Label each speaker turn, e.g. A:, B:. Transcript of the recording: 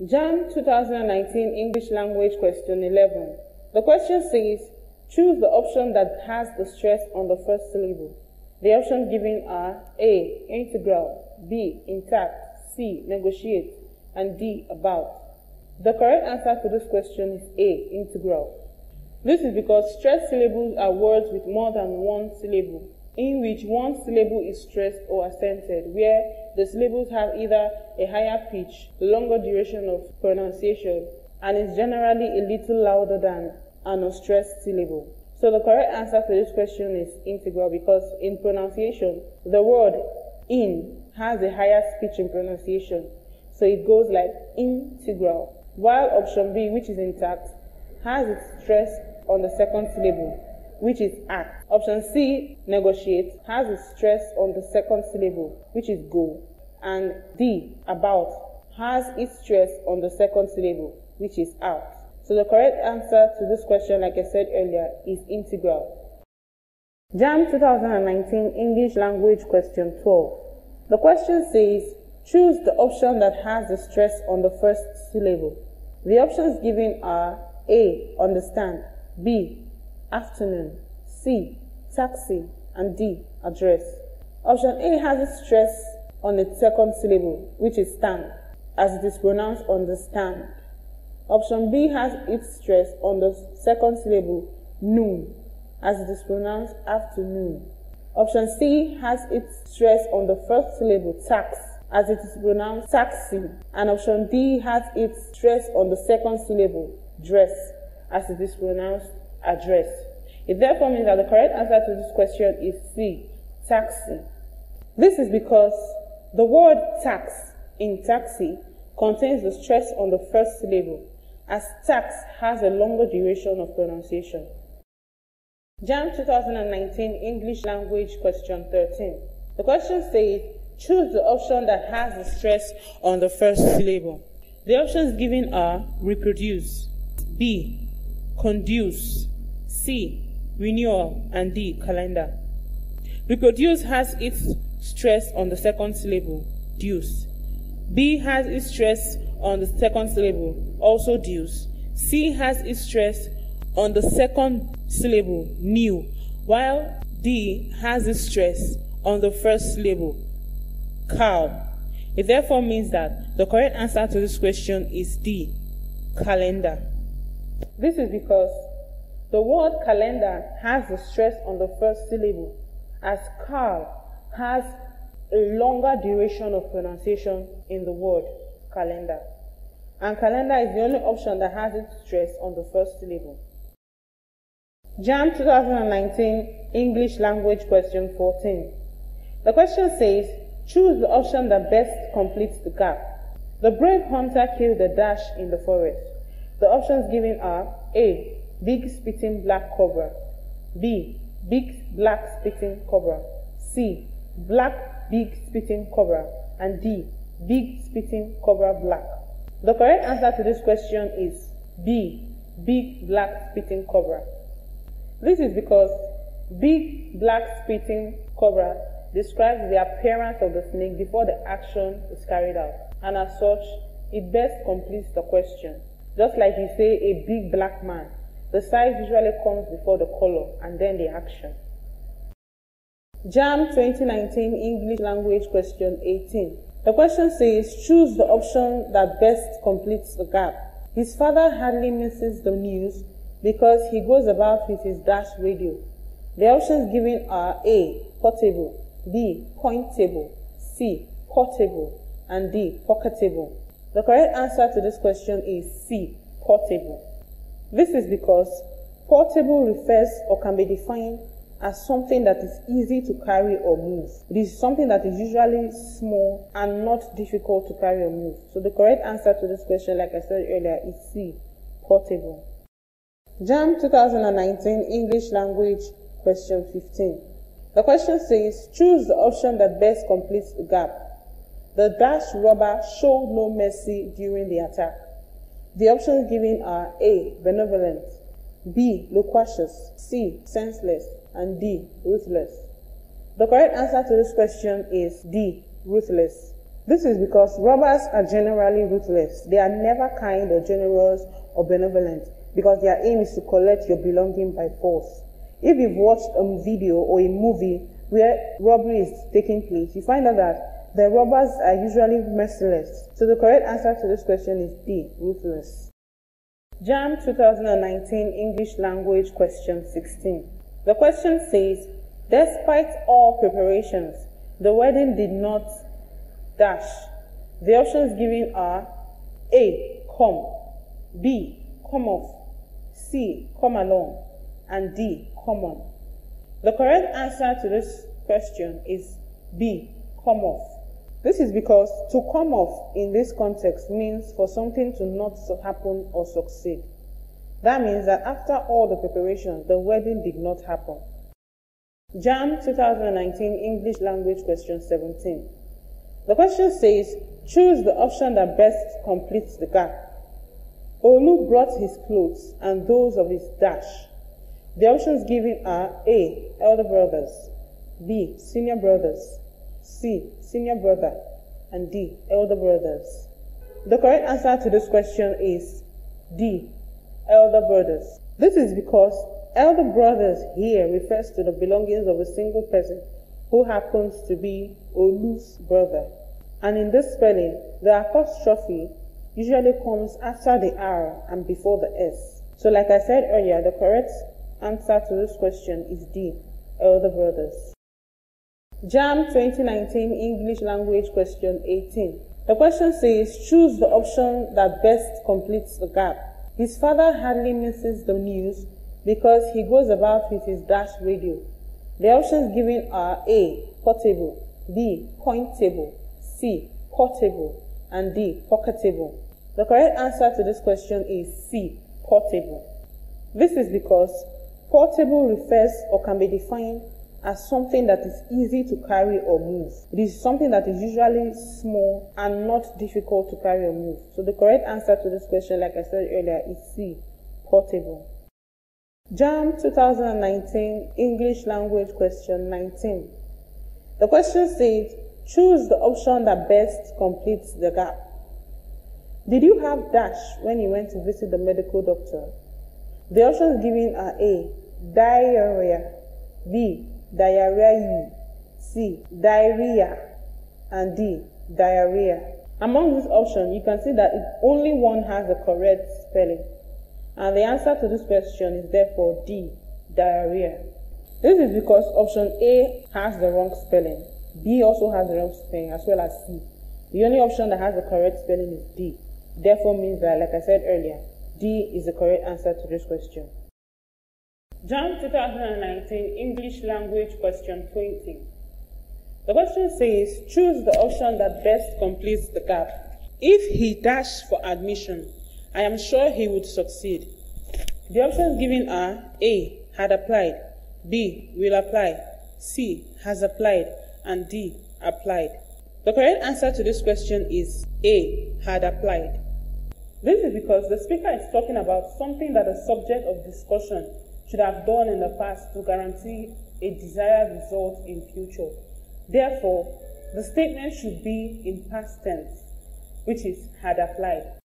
A: JAMB 2019 English Language Question 11. The question says, choose the option that has the stress on the first syllable. The options given are A. Integral, B. Intact, C. Negotiate, and D. About. The correct answer to this question is A. Integral. This is because stressed syllables are words with more than one syllable, in which one syllable is stressed or accented, where the syllables have either a higher pitch, longer duration of pronunciation, and is generally a little louder than an unstressed syllable. So the correct answer to this question is integral because in pronunciation, the word in has a higher pitch in pronunciation. So it goes like integral. While option B, which is intact, has its stress on the second syllable, which is act. Option C, negotiate, has its stress on the second syllable, which is go. And D, about, has its stress on the second syllable, which is out. So the correct answer to this question, like I said earlier, is integral. JAMB 2019 English Language Question 12. The question says, choose the option that has the stress on the first syllable. The options given are A. Understand, B. Afternoon, C. Taxi, and D. Address. Option A has a stress on the second syllable, which is stand, as it is pronounced understand. Option B has its stress on the second syllable, noon, as it is pronounced afternoon. Option C has its stress on the first syllable, tax, as it is pronounced taxi. And option D has its stress on the second syllable, dress, as it is pronounced address. It therefore means that the correct answer to this question is C, taxi. This is because the word tax in taxi contains the stress on the first syllable, as tax has a longer duration of pronunciation. JAMB 2019 English Language Question 13. The question says, choose the option that has the stress on the first syllable. The options given are reproduce, B, conduce, C, renewal, and D, calendar. Reproduce has its stress on the second syllable, deuce. B has its stress on the second syllable, also deuce. C has its stress on the second syllable, new, while D has its stress on the first syllable, cow. It therefore means that the correct answer to this question is D, calendar. This is because the word calendar has the stress on the first syllable, as cow has a longer duration of pronunciation in the word calendar. And calendar is the only option that has its stress on the first syllable. JAMB 2019 English Language Question 14. The question says, choose the option that best completes the gap. The brave hunter killed the dash in the forest. The options given are A. Big spitting black cobra. B. Big black spitting cobra. C. Black big spitting cobra. And D. Big spitting cobra black. The correct answer to this question is B. Big black spitting cobra. This is because big black spitting cobra describes the appearance of the snake before the action is carried out, and as such, it best completes the question. Just like you say a big black man, the size usually comes before the color and then the action. JAMB 2019 English Language Question 18. The question says, choose the option that best completes the gap. His father hardly misses the news because he goes about with his dash radio. The options given are A. Portable, B. Pointable, C. Portable, and D. Pocketable. The correct answer to this question is C. Portable. This is because portable refers or can be defined as something that is easy to carry or move. It is something that is usually small and not difficult to carry or move. So the correct answer to this question, like I said earlier, is C. Portable. JAMB 2019 English Language Question 15. The question says, choose the option that best completes the gap. The dash robber showed no mercy during the attack. The options given are A. Benevolent, B. Loquacious, C. Senseless, and D. Ruthless. The correct answer to this question is D. Ruthless. This is because robbers are generally ruthless. They are never kind or generous or benevolent because their aim is to collect your belonging by force. If you've watched a video or a movie where robbery is taking place, you find out that the robbers are usually merciless. So the correct answer to this question is D, ruthless. JAMB 2019 English Language Question 16. The question says, Despite all preparations, the wedding did not dash. The options given are A. Come B. Come off C. Come along and D. Come on. The correct answer to this question is B. Come off. This is because to come off in this context means for something to not happen or succeed. That means that after all the preparation, the wedding did not happen. JAMB 2019 English Language Question 17. The question says, choose the option that best completes the gap. Olu brought his clothes and those of his dash. The options given are A. Elder brothers, B. Senior brothers, C. Senior brother. And D. Elder brothers. The correct answer to this question is D. Elder brothers. This is because elder brothers here refers to the belongings of a single person who happens to be Olu's brother. And in this spelling, the apostrophe usually comes after the R and before the S. So like I said earlier, the correct answer to this question is D. Elder brothers. JAMB 2019 English Language Question 18. The question says, choose the option that best completes the gap. His father hardly misses the news because he goes about with his dash radio. The options given are A. Portable, B. Point table, C. Portable, and D. Pocketable. The correct answer to this question is C. Portable. This is because portable refers or can be defined as something that is easy to carry or move. It is something that is usually small and not difficult to carry or move. So the correct answer to this question, like I said earlier, is C, portable. JAMB 2019 English Language Question 19. The question says, choose the option that best completes the gap. Did you have dash when you went to visit the medical doctor? The options given are A, diarrhea, B, diarrhea, C, diarrhea, and D, diarrhea. Among these options, you can see that only one has the correct spelling. And the answer to this question is therefore D, diarrhea. This is because option A has the wrong spelling. B also has the wrong spelling as well as C. The only option that has the correct spelling is D. Therefore means that, like I said earlier, D is the correct answer to this question. JAMB 2019 English Language Question 20. The question says, choose the option that best completes the gap. If he dashed for admission, I am sure he would succeed. The options given are A. Had applied, B. Will apply, C. Has applied, and D. Applied. The correct answer to this question is A. Had applied. This is because the speaker is talking about something that the subject of discussion should have done in the past to guarantee a desired result in future. Therefore, the statement should be in past tense, which is had applied.